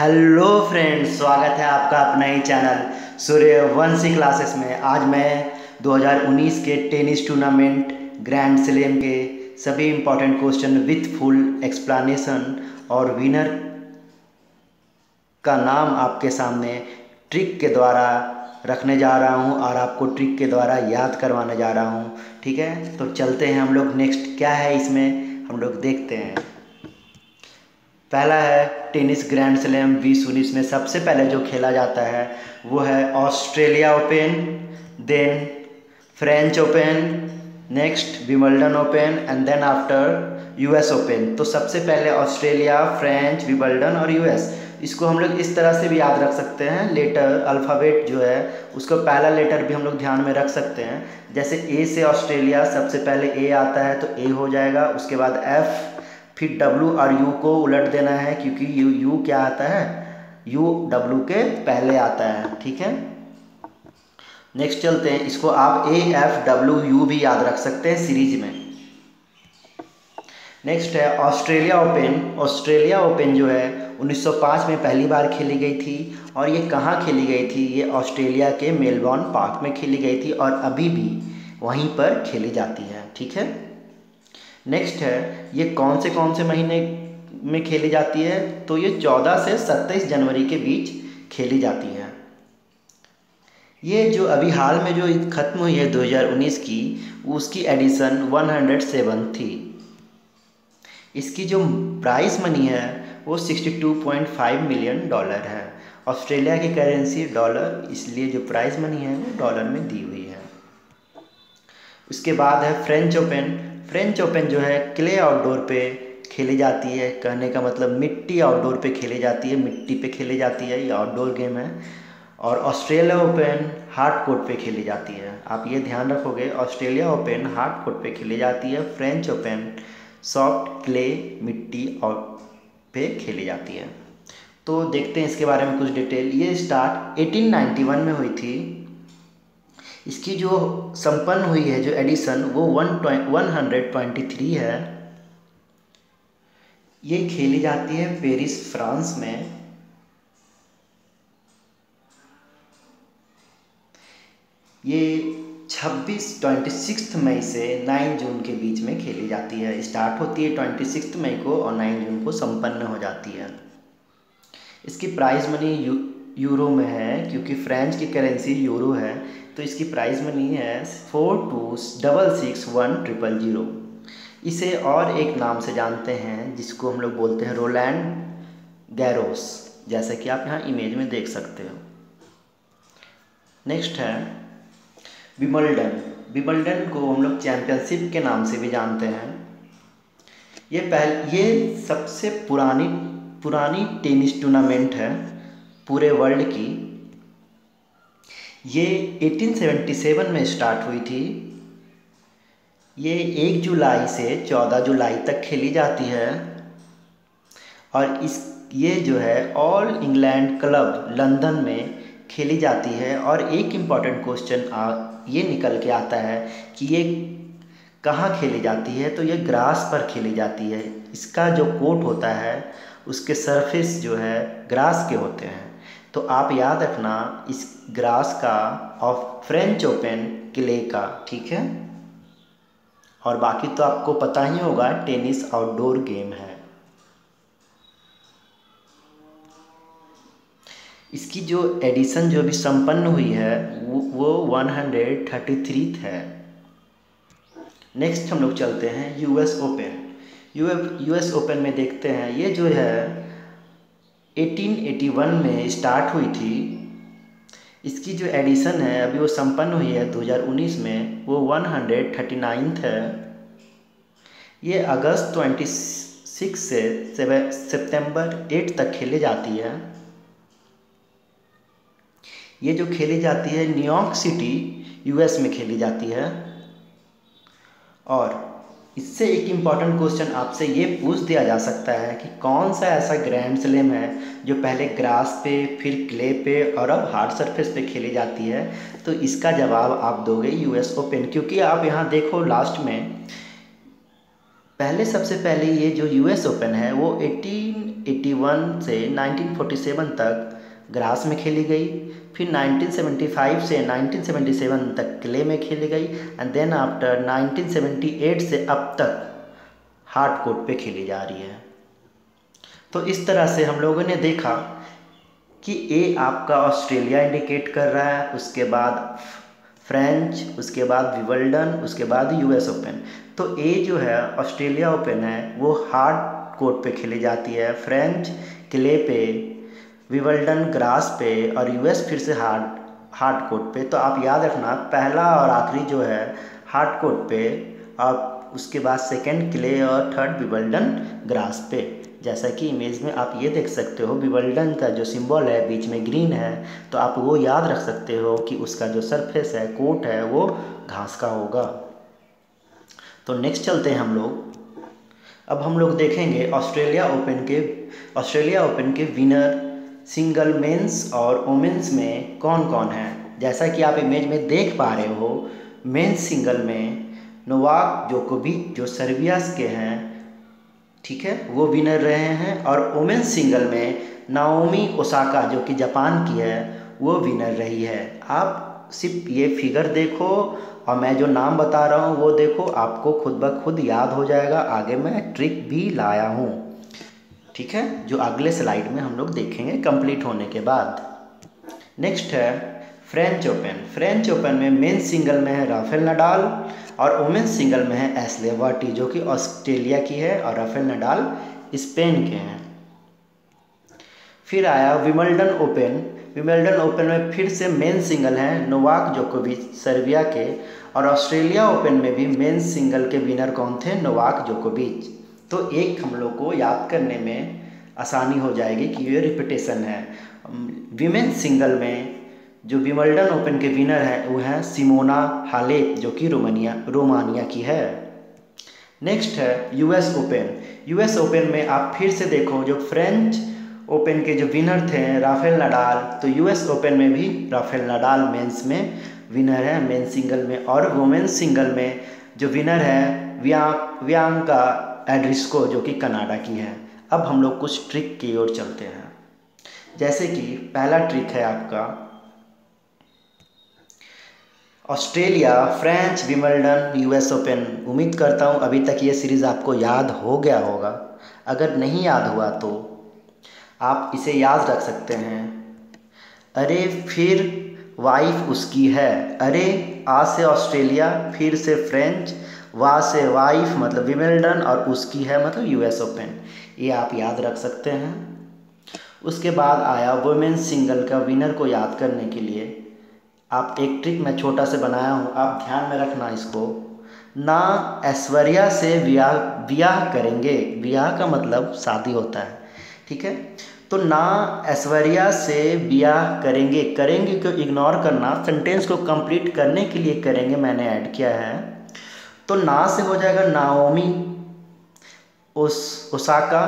Hello friends, स्वागत है आपका अपना ही चैनल सूर्य वंशी क्लासेस में। आज मैं 2019 के टेनिस टूर्नामेंट ग्रैंड स्लेम के सभी important question with full explanation और विनर का नाम आपके सामने ट्रिक के द्वारा रखने जा रहा हूँ और आपको ट्रिक के द्वारा याद करवाने जा रहा हूँ, ठीक है? तो चलते हैं हम लोग। नेक्स्ट क्या है इसमें? हम लोग देखते हैं। पहला है टेनिस ग्रैंड स्लैम बीस उन्नीस में सबसे पहले जो खेला जाता है, वो है Australia Open then French Open next Wimbledon Open and then after US Open. तो सबसे पहले ऑस्ट्रेलिया, फ्रेंच विमल्डन और यूएस इसको हम लोग इस तरह से भी याद रख सकते हैं, लेटर, अल्फ़ाबेट जो है, उसको पहला लेटर भी हम लोग ध्यान में रख सकते हैं। जैसे ए से ऑस्ट्रेलिया, सबसे पहले ए आता है तो ए हो जाएगा, उसके बाद एफ़ फिर डब्लू और यू को उलट देना है, क्योंकि यू यू क्या आता है? यू डब्लू के पहले आता है, ठीक है? नेक्स्ट चलते हैं, इसको आप ए एफ़ डब्ल्यू यू भी याद रख सकते हैं सीरीज़ में। नेक्स्ट है ऑस्ट्रेलिया ओपन ऑस्ट्रेलिया ओपन जो है 1905 में पहली बार खेली गई थी, और ये कहाँ खेली गई थी? ये ऑस्ट्रेलिया के मेलबॉर्न पार्क में खेली गई थी, और अभी भी वहीं पर खेली जाती है, ठीक है? नेक्स्ट है, ये कौन से कौन से महीने में खेली जाती है? तो ये 14 से 27 जनवरी के बीच खेली जाती है। ये जो अभी हाल में जो ख़त्म हुई है 2019 की, उसकी एडिशन 107 थी। इसकी जो प्राइस मनी है, वो 62.5 मिलियन डॉलर है। ऑस्ट्रेलिया की करेंसी डॉलर, इसलिए जो प्राइस मनी है, वो डॉलर में दी हुई है। उसके बाद है फ्रेंच ओपन। फ्रेंच ओपन जो है क्ले आउटडोर पे खेली जाती है। कहने का मतलब मिट्टी आउटडोर पे खेली जाती है, मिट्टी पे खेली जाती है, ये आउटडोर गेम है। और ऑस्ट्रेलिया ओपन हार्ड कोर्ट पे खेली जाती है। आप ये ध्यान रखोगे ऑस्ट्रेलिया ओपन हार्ड कोर्ट पे खेली जाती है। फ्रेंच ओपन सॉफ्ट क्ले मिट्टी और पे खेली जाती है। तो देखते हैं इसके बारे में कुछ डिटेल ये स्टार्ट 1891 में हुई थी। इसकी जो संपन्न हुई है जो एडिशन वो one one hundred twenty three है। ये खेली जाती है पेरिस फ्रांस में। ये 26 ट्वेंटी सिक्स मई से 9 जून के बीच में खेली जाती है। स्टार्ट होती है ट्वेंटी सिक्स मई को और 9 जून को संपन्न हो जाती है। इसकी प्राइज मनी यू, यूरो में है, क्योंकि फ्रेंच की करेंसी यूरो है तो इसकी प्राइस मनी है four two double six one triple zero. इसे और एक नाम से जानते हैं, जिसको हम लोग बोलते हैं रोलैंड गैरोस, जैसा कि आप यहाँ इमेज में देख सकते हो। नेक्स्ट है विमल्डन विमल्डन को हम लोग चैम्पियनशिप के नाम से भी जानते हैं। ये पहले, ये सबसे पुरानी पुरानी टेनिस टूर्नामेंट है। पूरे वर्ल्ड की, ये 1877 में स्टार्ट हुई थी। ये एक जुलाई से 14 जुलाई तक खेली जाती है। और इस, ये जो है ऑल इंग्लैंड क्लब लंदन में खेली जाती है। और एक इंपॉर्टेंट क्वेश्चन ये निकल के आता है कि ये कहाँ खेली जाती है? तो ये ग्रास पर खेली जाती है। इसका जो कोट होता है, उसके सरफेस जो है ग्रास के होते हैं। तो आप याद रखना इस ग्रास का और फ्रेंच ओपन क्ले का, ठीक है? और बाकी तो आपको पता ही होगा, टेनिस आउटडोर गेम है। इसकी जो एडिशन जो भी संपन्न हुई है, वो वो वन हंड्रेड थर्टी थ्री है। नेक्स्ट हम लोग चलते हैं, यूएस ओपन। यूएस ओपन में देखते हैं, ये जो है 1881 में स्टार्ट हुई थी। इसकी जो एडिशन है, अभी वो संपन्न हुई है 2019 में, वो वन हंड्रेड थर्टी नाइन्थ है। ये अगस्त ट्वेंटी सिक्स से सितंबर एट तक खेली जाती है। ये जो खेली जाती है, न्यूयॉर्क सिटी, यूएस में खेली जाती है। और इससे एक इंपॉर्टेंट क्वेश्चन आपसे ये पूछ दिया जा सकता है कि कौन सा ऐसा ग्रैंड स्लेम है जो पहले ग्रास पे, फिर क्ले पे और अब हार्ड सरफेस पे खेली जाती है? तो इसका जवाब आप दोगे यूएस ओपन क्योंकि आप यहाँ देखो लास्ट में, पहले सबसे पहले ये जो यूएस ओपन है, वो 18 1981 से 1947 तक ग्रास में खेली गई। फिर 1975 से 1977 तक क्ले में खेली गई एंड देन आफ्टर 1978 से अब तक हार्ड कोर्ट पे खेली जा रही है। तो इस तरह से हम लोगों ने देखा कि ए आपका ऑस्ट्रेलिया इंडिकेट कर रहा है, उसके बाद फ्रेंच, उसके बाद विवल्डन, उसके बाद यूएस ओपन तो ए जो है, ऑस्ट्रेलिया ओपन है, वो हार्ड कोर्ट पे खेली जाती है। फ्रेंच क्ले पे विवल्डन ग्रास पे और यूएस फिर से हार्ड हार्ड कोर्ट पे। तो आप याद रखना, पहला और आखिरी जो है, हार्ड कोर्ट पे, और उसके बाद सेकंड, क्ले और थर्ड विवल्डन ग्रास पे। जैसा कि इमेज में आप ये देख सकते हो, विवल्डन का जो सिंबल है, बीच में ग्रीन है तो आप वो याद रख सकते हो कि उसका जो सरफेस है, कोट है, वो घास का होगा। तो नेक्स्ट चलते हैं हम लोग। अब हम लोग देखेंगे ऑस्ट्रेलिया ओपन के, ऑस्ट्रेलिया ओपन के विनर सिंगल मेंस और वोमेंस में कौन कौन है? जैसा कि आप इमेज में देख पा रहे हो, मेंस सिंगल में नोवाक जोकोविक जो सर्बियास के हैं, ठीक है? वो विनर रहे हैं और वोमेंस सिंगल में नाओमी ओसाका, जो कि जापान की है, वो विनर रही है। आप सिर्फ़ ये फिगर देखो और मैं जो नाम बता रहा हूँ, वो देखो, आपको खुद ब खुद याद हो जाएगा। आगे मैं ट्रिक भी लाया हूँ। ठीक है? जो अगले स्लाइड में हम लोग देखेंगे कंप्लीट होने के बाद। नेक्स्ट है फ्रेंच ओपन फ्रेंच ओपन में मेन सिंगल में है राफेल नडाल और वुमेन्स सिंगल में है एसले वाटी जो कि ऑस्ट्रेलिया की है और राफेल नडाल स्पेन के हैं। फिर आया विमल्डन ओपन विमल्डन ओपन में फिर से मेन सिंगल हैं नोवाक जोकोविच सर्बिया के और ऑस्ट्रेलिया ओपन में भी मेन सिंगल के विनर कौन थे? नोवाक जोकोविच तो एक हम लोग को याद करने में आसानी हो जाएगी कि ये रिपीटेशन है। विमेन सिंगल में जो विमल्डन ओपन के विनर हैं, वो हैं सिमोना हालेप जो कि रोमानिया रोमानिया की है। नेक्स्ट है यूएस ओपन यूएस ओपन में आप फिर से देखो, जो फ्रेंच ओपन के जो विनर थे राफेल नडाल तो यूएस ओपन में भी राफेल नडाल मेंस में विनर है मेन सिंगल में। और वुमेन्स सिंगल में जो विनर है, व्या, व्यांका एड्रिस्को जो कि कनाडा की है। अब हम लोग कुछ ट्रिक की ओर चलते हैं। जैसे कि पहला ट्रिक है आपका, Australia, French Wimbledon US open. उम्मीद करता हूँ अभी तक ये सीरीज़ आपको याद हो गया होगा। अगर नहीं याद हुआ तो आप इसे याद रख सकते हैं। अरे फिर वाइफ उसकी है। अरे आ से ऑस्ट्रेलिया, फिर से फ्रेंच वा से वाइफ मतलब विमेल्डन, और उसकी है मतलब यूएस ओपन ये आप याद रख सकते हैं। उसके बाद आया वुमेन सिंगल का विनर को याद करने के लिए। आप एक ट्रिक मैं छोटा से बनाया हूँ, आप ध्यान में रखना इसको। ना ऐश्वर्या से ब्याह ब्याह करेंगे। ब्याह का मतलब शादी होता है, ठीक है? तो ना ऐश्वर्या से ब्याह करेंगे। करेंगे को इग्नोर करना सेंटेंस को कंप्लीट करने के लिए करेंगे, मैंने ऐड किया है। तो ना से हो जाएगा नाओमी। उस ओसाका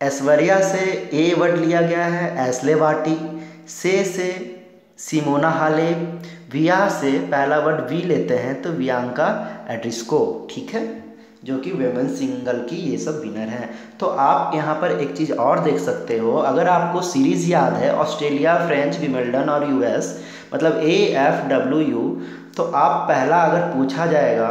ऐश्वर्या से ए वर्ड लिया गया है एसले वाटी से से सिमोना हाले, विया से पहला वर्ड वी लेते हैं तो वियांका एड्रिस्को, ठीक है? जो कि वेमन सिंगल की ये सब विनर हैं। तो आप यहाँ पर एक चीज़ और देख सकते हो, अगर आपको सीरीज़ याद है, ऑस्ट्रेलिया, फ्रेंच विमेल्डन और यूएस मतलब ए एफ़ डब्ल्यू यू तो आप पहला अगर पूछा जाएगा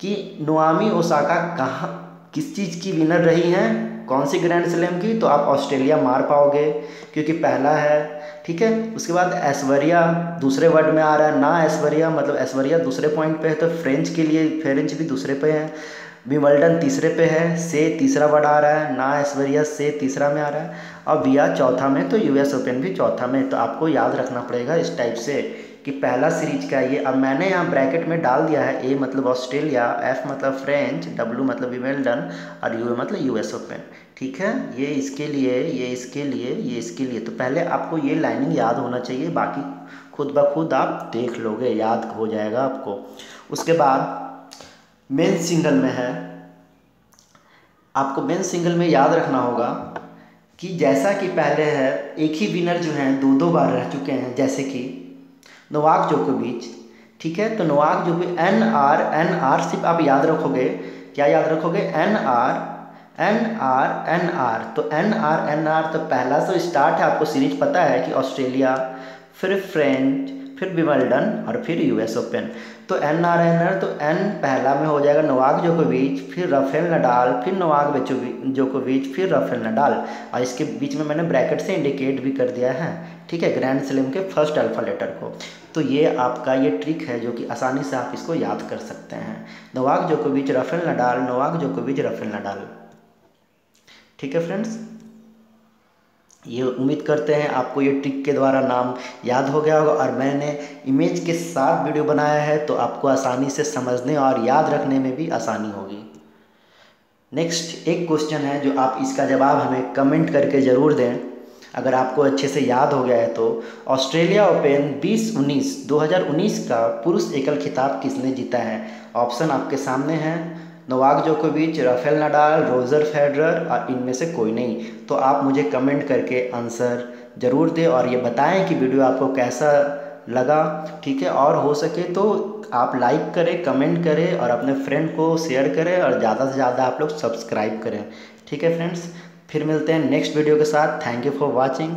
कि नोआमी ओसाका कहाँ, किस चीज़ की विनर रही हैं? कौन सी ग्रैंड स्लैम की? तो आप ऑस्ट्रेलिया मार पाओगे, क्योंकि पहला है, ठीक है? उसके बाद ऐश्वर्या दूसरे वर्ड में आ रहा है, ना ऐश्वर्या मतलब ऐश्वर्या दूसरे पॉइंट पे है तो फ्रेंच के लिए फ्रेंच भी दूसरे पे है विमल्डन तीसरे पे है, से तीसरा वर्ड आ रहा है, ना ऐश्वर्या से तीसरा में आ रहा है, और बिया चौथा में तो यूएस ओपन भी चौथा में तो आपको याद रखना पड़ेगा इस टाइप से। कि पहला सीरीज़ का ये? अब मैंने यहाँ ब्रैकेट में डाल दिया है ए मतलब ऑस्ट्रेलिया एफ़ मतलब फ्रेंच डब्ल्यू मतलब विमेल्डन और यू मतलब यूएस ओपन ठीक है? ये इसके लिए, ये इसके लिए, ये इसके लिए. तो पहले आपको ये लाइनिंग याद होना चाहिए, बाकी खुद ब खुद आप देख लोगे, याद हो जाएगा आपको. उसके बाद मेन सिंगल में है, आपको मेन सिंगल में याद रखना होगा कि जैसा कि पहले है, एक ही विनर जो हैं दो दो बार रह चुके हैं, जैसे कि नोवाक जोकोविच ठीक है? तो नोवाक जो भी एन आर एन आर सिर्फ़ आप याद रखोगे। क्या याद रखोगे? N R N R N R तो एन आर एन आर तो पहला से स्टार्ट है, आपको सीरीज़ पता है कि ऑस्ट्रेलिया फिर फ्रेंच फिर विमल्डन और फिर यूएस ओपन तो एन आर एन आर तो एन पहला में हो जाएगा नोवाक जोकोविच, फिर रफेल नडाल, फिर नोवाक जोकोविच, फिर रफेल नडाल। और इसके बीच में मैंने ब्रैकेट से इंडिकेट भी कर दिया है, ठीक है ग्रैंड स्लिम के फ़र्स्ट अल्फ़ा लेटर को। तो ये आपका ये ट्रिक है जो कि आसानी से आप इसको याद कर सकते हैं। नोवाक जोकोविच, रफेल नडाल नोवाक जोकोविच, रफेल नडाल। ठीक है फ्रेंड्स ये उम्मीद करते हैं आपको ये ट्रिक के द्वारा नाम याद हो गया होगा और मैंने इमेज के साथ वीडियो बनाया है तो आपको आसानी से समझने और याद रखने में भी आसानी होगी। नेक्स्ट एक क्वेश्चन है जो आप इसका जवाब हमें कमेंट करके ज़रूर दें। अगर आपको अच्छे से याद हो गया है तो ऑस्ट्रेलिया ओपन 2019 2019 का पुरुष एकल खिताब किसने जीता है? ऑप्शन आपके सामने हैं। नोवाक जोकोविच, राफेल नडाल, रोजर फेडरर और इनमें से कोई नहीं। तो आप मुझे कमेंट करके आंसर ज़रूर दें और ये बताएँ कि वीडियो आपको कैसा लगा, ठीक है? और हो सके तो आप लाइक करें कमेंट करें और अपने फ्रेंड को शेयर करें और ज़्यादा से ज़्यादा आप लोग सब्सक्राइब करें। ठीक है फ्रेंड्स फिर मिलते हैं नेक्स्ट वीडियो के साथ। Thank you for watching